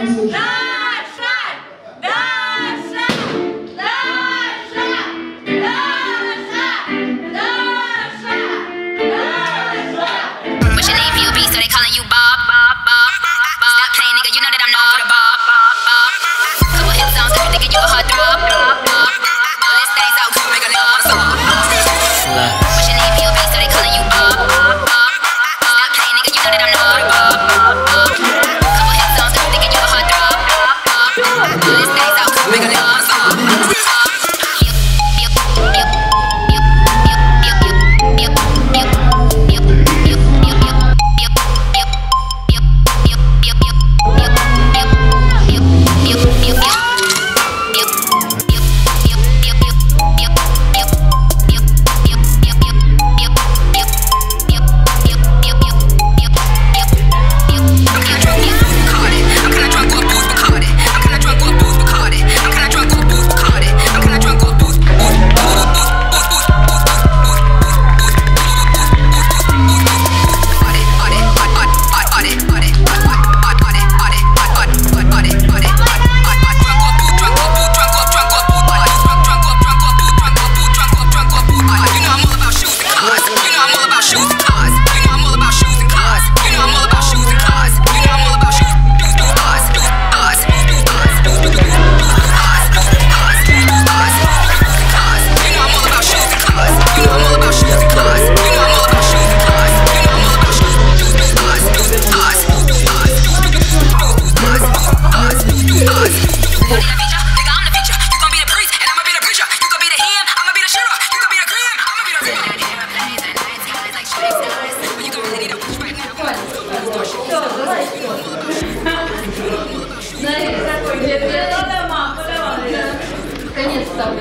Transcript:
Thank you. Смотри, такой, нет, я, да, мам, подавай. Конец там.